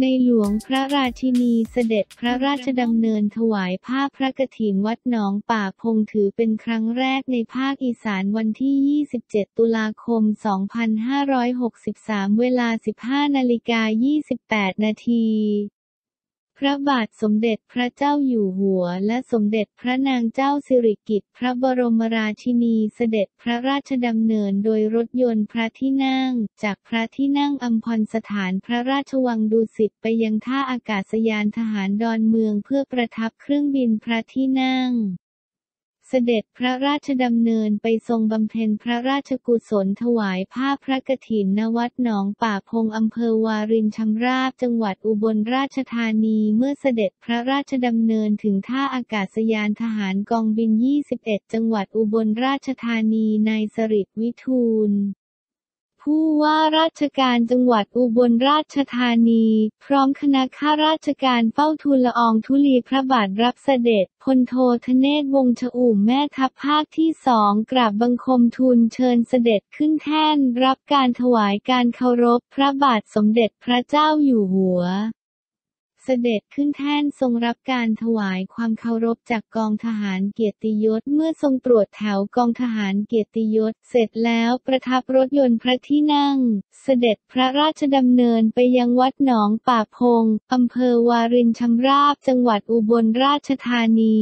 ในหลวงพระราชินีเสด็จพระราชดำเนินถวายผ้าพระกฐินวัดหนองป่าพงถือเป็นครั้งแรกในภาคอีสานวันที่ 27 ตุลาคม 2563 เวลา 15นาฬิกา28 นาที ระบาทสมเด็จพระเจ้าอยู่หัว และสมเด็จพระนางเจ้าสิริกิติ์พระบรมราชินีเสด็จพระราชดำเนินโดยรถยนต์พระที่นั่ง จากพระที่นั่งอัมพรสถานพระราชวังดุสิตไปยังท่าอากาศยานทหารดอนเมืองเพื่อประทับเครื่องบินพระที่นั่ง เสด็จพระราชดำเนินไปทรงบำเพ็ญพระราชกุศลถวายผ้าพระกฐินณวัดหนองป่าพงอำเภอวารินชำราบจังหวัดอุบลราชธานีเมื่อเสด็จพระราชดำเนินถึงท่าอากาศยานทหารกองบิน 21 จังหวัดอุบลราชธานีนายสริตวิทูล ผู้ว่าราชการจังหวัดอุบลราชธานี พร้อมคณะข้าราชการเฝ้าทูลละอองธุลีพระบาทรับเสด็จพลโททเนศวงชอุ่มแม่ทัพภาคที่สองกราบบังคมทูลเชิญเสด็จขึ้นแท่น รับการถวายการเคารพพระบาทสมเด็จพระเจ้าอยู่หัว เสด็จขึ้นแท่นทรงรับการถวายความเคารพจากกองทหารเกียรติยศเมื่อทรงตรวจแถวกองทหารเกียรติยศเสร็จแล้วประทับรถยนต์พระที่นั่ง เสด็จพระราชดำเนินไปยังวัดหนองป่าพงอำเภอวารินชำราบจังหวัดอุบลราชธานี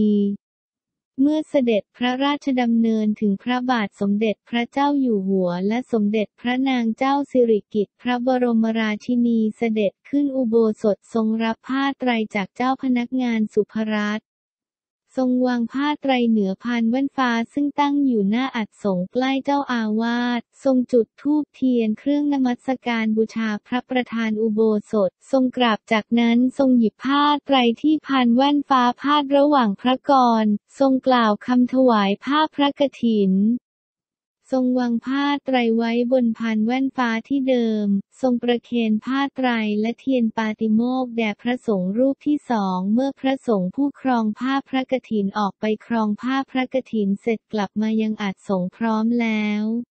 เมื่อเสด็จพระราชดำเนินถึงพระบาทสมเด็จพระเจ้าอยู่หัว และสมเด็จพระนางเจ้าสิริกิติ์พระบรมราชินีเสด็จขึ้นอุโบสถทรงรับผ้าไตรจากเจ้าพนักงานสุภรัต ทรงวางผ้าไตรเหนือพานแว่นฟ้าซึ่งตั้งอยู่หน้าอัดสงใกล้เจ้าอาวาส ทรงจุดธูปเทียนเครื่องนมัสการบูชาพระประธานอุโบสถ ทรงกราบจากนั้นทรงหยิบผ้าไตรที่พานแว่นฟ้าพาดระหว่างพระกร ทรงกล่าวคำถวายผ้าพระกฐิน ทรงวางผ้าไตรไว้บนพานแว่นฟ้าที่เดิม ทรงประเคนผ้าไตรและเทียนปาติโมกแด่พระสงฆ์รูปที่สองเมื่อพระสงฆ์ผู้ครองผ้าพระกฐินออกไปครองผ้าพระกฐินเสร็จกลับมายังอาจสงพร้อมแล้ว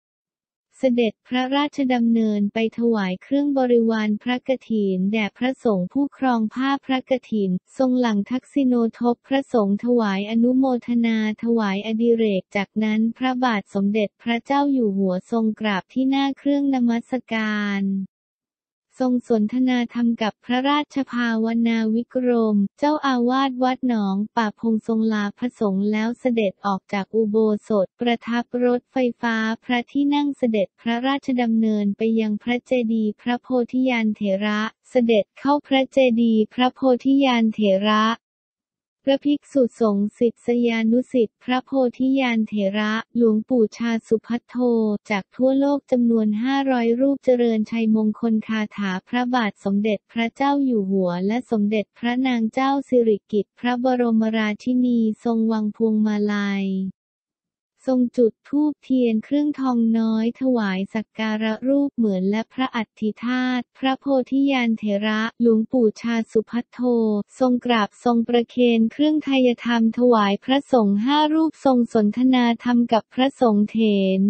เสด็จพระราชดำเนินไปถวายเครื่องบริวารพระกฐินแด่พระสงฆ์ผู้ครองผ้าพระกฐิน ทรงหลังทักษิโนทบพระสงฆ์ถวายอนุโมทนาถวายอดิเรก จากนั้นพระบาทสมเด็จพระเจ้าอยู่หัวทรงกราบที่หน้าเครื่องนมัสการ ทรงสนทนาธรรมกับพระราชภาวนาวิกรม เจ้าอาวาสวัดหนองป่าพงทรงลาพระสงฆ์แล้วเสด็จออกจากอุโบสถประทับรถไฟฟ้าพระที่นั่งเสด็จพระราชดำเนินไปยังพระเจดีย์พระโพธิญาณเถระ เสด็จเข้าพระเจดีย์พระโพธิญาณเถระ ระภิกษุสงฆ์สิทธิยานุสิทธิพระโพธิยานเถระ หลวงปู่ชาสุพัทโท จากทั่วโลกจำนวน 500 รูปเจริญชัยมงคลคาถาพระบาทสมเด็จพระเจ้าอยู่หัว และสมเด็จพระนางเจ้าสิริกิติ์พระบรมราชินีทรงวังพวงมาลัย ทรงจุดธูปเทียนเครื่องทองน้อยถวายสักการะรูปเหมือนและพระอัฐิธาตุพระโพธิยานเถระหลวงปู่ชาสุพัทโท ทรงกราบทรงประเคนเครื่องไทยธรรมถวายพระสงฆ์ห้ารูปทรงสนทนาธรรมกับพระสงฆ์เถร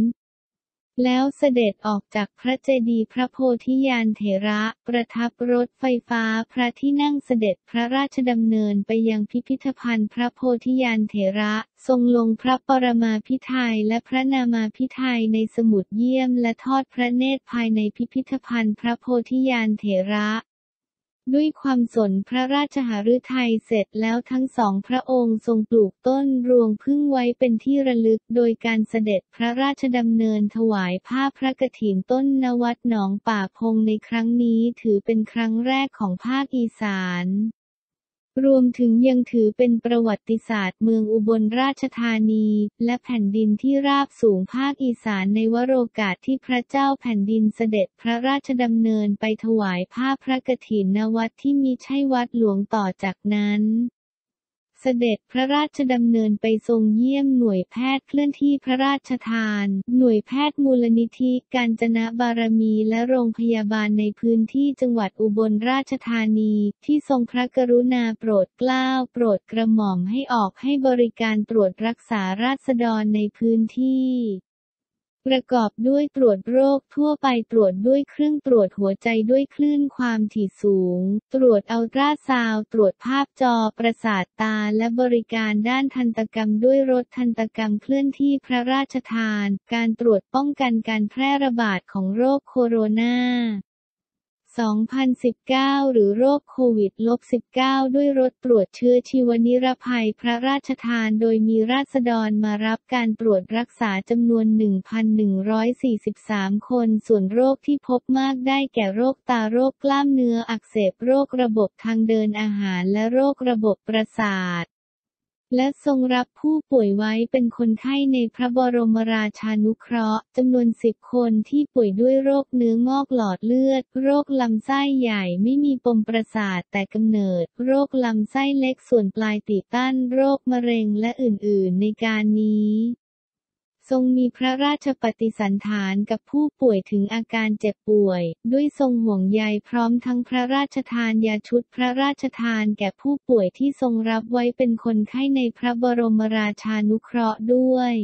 แล้วเสด็จออกจากพระเจดีย์พระโพธิญาณเถระ ประทับรถไฟฟ้าพระที่นั่งเสด็จพระราชดำเนินไปยังพิพิธภัณฑ์พระโพธิญาณเถระ ทรงลงพระปรมาพิไทยและพระนามาพิไทยในสมุดเยี่ยมและทอดพระเนตรภายในพิพิธภัณฑ์พระโพธิญาณเถระ ด้วยความสนพระราชหฤทัยเสร็จแล้วทั้งสองพระองค์ทรงปลูกต้นรวงพึ่งไว้เป็นที่ระลึกโดยการเสด็จพระราชดำเนินถวายผ้าพระกฐินต้นนวัดหนองป่าพงในครั้งนี้ถือเป็นครั้งแรกของภาคอีสาน รวมถึงยังถือเป็นประวัติศาสตร์เมืองอุบลราชธานี และแผ่นดินที่ราบสูงภาคอีสานในวโรกาสที่พระเจ้าแผ่นดินเสด็จพระราชดำเนินไปถวายผ้าพระกฐินนวัดที่มีใช่วัดหลวงต่อจากนั้น เสด็จพระราชดำเนินไปทรงเยี่ยมหน่วยแพทย์เคลื่อนที่พระราชทาน หน่วยแพทย์มูลนิธิการจนะบารมีและโรงพยาบาลในพื้นที่จังหวัดอุบลราชธานี ที่ทรงพระกรุณาโปรดเกล้าโปรดกระหม่อมให้ออกให้บริการตรวจรักษาราษฎรในพื้นที่ ประกอบด้วยตรวจโรคทั่วไปตรวจด้วยเครื่องตรวจหัวใจด้วยคลื่นความถี่สูง ตรวจอัลตราซาวตรวจภาพจอประสาทตาและบริการด้านทันตกรรมด้วยรถทันตกรรมเคลื่อนที่พระราชทาน การตรวจป้องกันการแพร่ระบาดของโรคโคโรนา 2019 หรือโรคโควิด -19 ด้วยรถตรวจเชื้อชีวนิรภัยพระราชทานโดยมีราษฎรมารับการตรวจรักษาจำนวน 1,143 คน ส่วนโรคที่พบมากได้แก่โรคตาโรคกล้ามเนื้ออักเสบโรคระบบทางเดินอาหารและโรคระบบประสาท และทรงรับผู้ป่วยไว้เป็นคนไข้ในพระบรมราชานุเคราะห์จำนวนสิบคนที่ป่วยด้วยโรคเนื้องอกหลอดเลือด โรคลำไส้ใหญ่ไม่มีปมประสาทแต่กำเนิด โรคลำไส้เล็กส่วนปลายตีตั้นโรคมะเร็งและอื่นๆ ในการนี้ ทรงมีพระราชปฏิสันถานกับผู้ป่วยถึงอาการเจ็บป่วย ด้วยทรงห่วงใยพร้อมทั้งพระราชทานยาชุดพระราชทานแก่ผู้ป่วยที่ทรงรับไว้เป็นคนไข้ในพระบรมราชานุเคราะห์ด้วย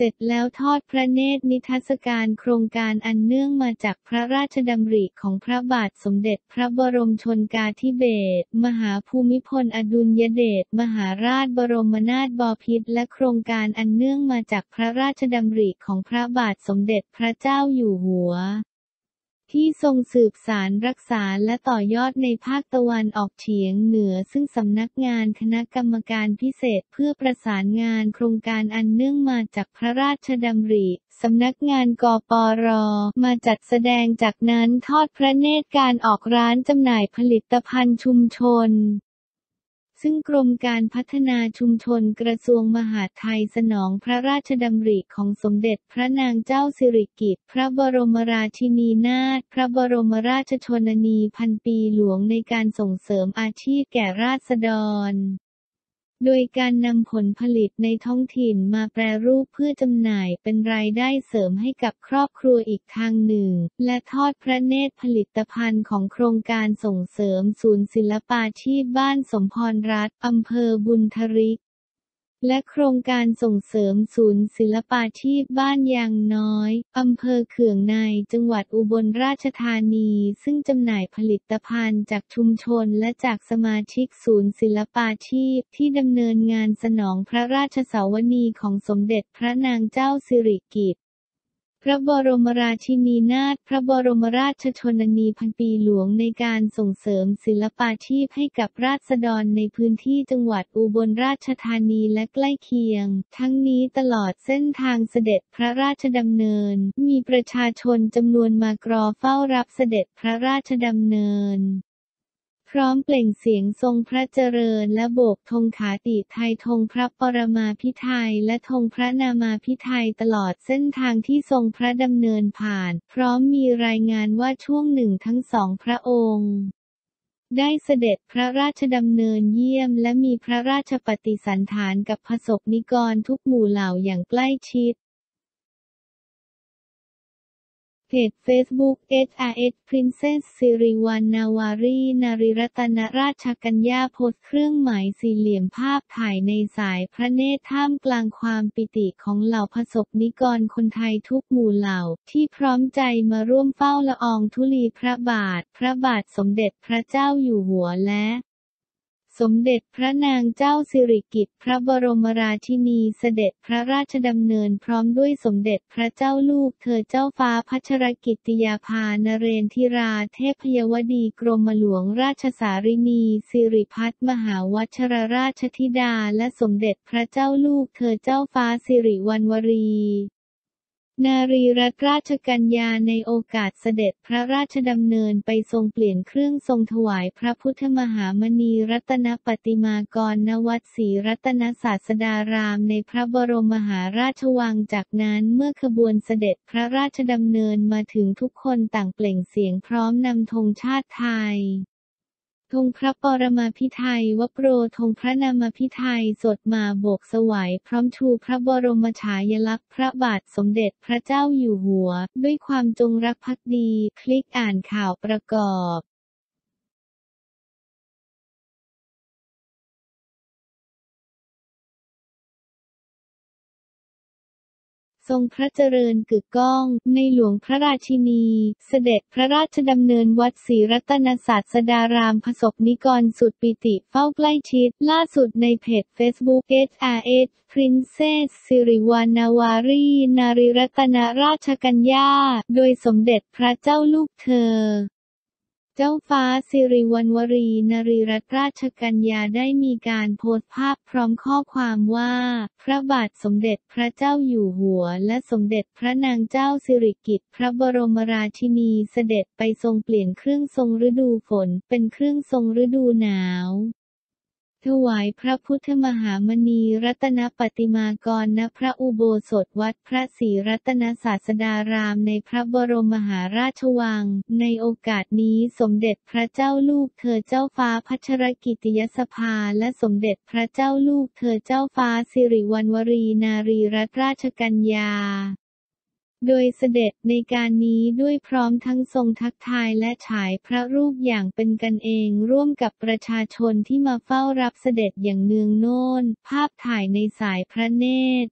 เสร็จแล้วทอดพระเนตรนิทรรศการโครงการอันเนื่องมาจากพระราชดำริของพระบาทสมเด็จพระบรมชนกาธิเบศรมหาภูมิพลอดุลยเดชมหาราชบรมนาถบพิตรและโครงการอันเนื่องมาจากพระราชดำริของพระบาทสมเด็จพระเจ้าอยู่หัว ที่ทรงสืบสารรักษาและต่อยอดในภาคตะวันออกเฉียงเหนือ ซึ่งสำนักงานคณะกรรมการพิเศษเพื่อประสานงานโครงการอันเนื่องมาจากพระราชดำริสำนักงานกปร มาจัดแสดงจากนั้นทอดพระเนตรการออกร้านจำหน่ายผลิตภัณฑ์ชุมชน ซึ่งกรมการพัฒนาชุมชนกระทรวงมหาดไทยสนองพระราชดำริของสมเด็จพระนางเจ้าสิริกิติ์พระบรมราชินีนาถพระบรมราชชนนีพันปีหลวงในการส่งเสริมอาชีพแก่ราษฎร โดยการนำผลผลิตในท้องถิ่นมาแปรรูปเพื่อจำหน่ายเป็นรายได้เสริมให้กับครอบครัวอีกทางหนึ่ง และทอดพระเนตรผลิตภัณฑ์ของโครงการส่งเสริมศูนย์ศิลปาชีพบ้านสมพรรัฐอำเภอบุญทริก และโครงการส่งเสริมศูนย์ศิลปาชีพบ้านยางน้อย อำเภอเขื่องในจังหวัดอุบลราชธานี ซึ่งจำหน่ายผลิตภัณฑ์จากชุมชนและจากสมาชิกศูนย์ศิลปาชีพที่ดำเนินงานสนองพระราชสาวนีของสมเด็จพระนางเจ้าสิริกิติ์ พระบรมราชินีนาถพระบรมราชชนนีพันปีหลวงในการส่งเสริมศิลปาชีพให้กับราษฎรในพื้นที่จังหวัดอุบลราชธานีและใกล้เคียง ทั้งนี้ตลอดเส้นทางเสด็จพระราชดำเนิน มีประชาชนจำนวนมากรอเฝ้ารับเสด็จพระราชดำเนิน พร้อมเปล่งเสียงทรงพระเจริญและโบกธงขาติไทยธงพระปรมาพิไทยและธงพระนามาพิไทยตลอดเส้นทางที่ทรงพระดำเนินผ่าน พร้อมมีรายงานว่าช่วงหนึ่งทั้งสองพระองค์ได้เสด็จพระราชดำเนินเยี่ยมและมีพระราชปฏิสันถานกับพระสกนิกรทุกหมู่เหล่าอย่างใกล้ชิด เพจ Facebook SRS Princess สิริวัณนาวารีนาริรัตนราชกัญญาโพสเครื่องหมายสี่เหลี่ยมภาพถ่ายในสายพระเนตรท่ามกลางความปิติของเหล่าพระสกนิกรคนไทยทุกหมู่เหล่า ที่พร้อมใจมาร่วมเฝ้าละอองธุลีพระบาท พระบาทสมเด็จพระเจ้าอยู่หัวและ สมเด็จพระนางเจ้าสิริกิติ์พระบรมราชินีเสด็จพระราชดำเนินพร้อมด้วยสมเด็จพระเจ้าลูกเธอเจ้าฟ้าพัชรกิติยาภานเรนทิราเทพยวดีกรมหลวงราชสารินีสิริพัฒมหาวัชรราชธิดาและสมเด็จพระเจ้าลูกเธอเจ้าฟ้าสิริวัณวรี นารีรัตนราชกัญญาในโอกาสเสด็จพระราชดำเนินไปทรงเปลี่ยนเครื่องทรงถวายพระพุทธมหามณีรัตนปฏิมากรณวัดศรีรัตนศาสดารามในพระบรมมหาราชวังจากนั้นเมื่อขบวนเสด็จพระราชดำเนินมาถึงทุกคนต่างเปล่งเสียงพร้อมนำธงชาติไทย ธงพระปรมาพิไทยวโปรธงพระนามาพิไทยสดมาโบกสวายพร้อมชูพระบรมฉายาลักษณ์พระบาทสมเด็จพระเจ้าอยู่หัว ด้วยความจงรักภักดี คลิกอ่านข่าวประกอบ ทรงพระเจริญกึกก้อง ในหลวงพระราชินี เสด็จพระราชดำเนินวัดศรีรัตนศาสดารามผสบนิกรสุดปิติเฝ้าใกล้ชิด ล่าสุดในเพจ Facebook HRS Princess สิริวานาวารีนาริรัตนราชกัญญา โดยสมเด็จพระเจ้าลูกเธอ เจ้าฟ้าสิริวัณวรีนรีรัตนราชกัญญาได้มีการโพสต์ภาพพร้อมข้อความว่า พระบาทสมเด็จพระเจ้าอยู่หัว และสมเด็จพระนางเจ้าสิริกิติ์พระบรมราชินีเสด็จไปทรงเปลี่ยนเครื่องทรงฤดูฝน เป็นเครื่องทรงฤดูหนาว ถวายพระพุทธมหามณีรัตนปฏิมากรณพระอุโบสถวัดพระศรีรัตนศาสดารามในพระบรมมหาราชวัง ในโอกาสนี้สมเด็จพระเจ้าลูกเธอเจ้าฟ้าพัชรกิติยสภาและสมเด็จพระเจ้าลูกเธอเจ้าฟ้าสิริวัณวรีนารีรัตนราชกัญญา โดยเสด็จในการนี้ด้วยพร้อมทั้งทรงทักทายและฉายพระรูปอย่างเป็นกันเองร่วมกับประชาชนที่มาเฝ้ารับเสด็จอย่างเนืองโน้น ภาพถ่ายในสายพระเนตร